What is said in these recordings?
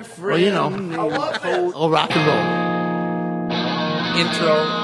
Well, you know, I love it. oh, rock and roll. Intro.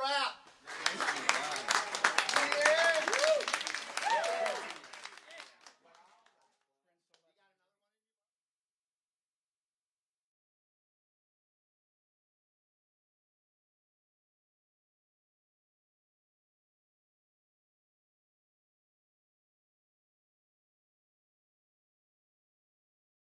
wrap.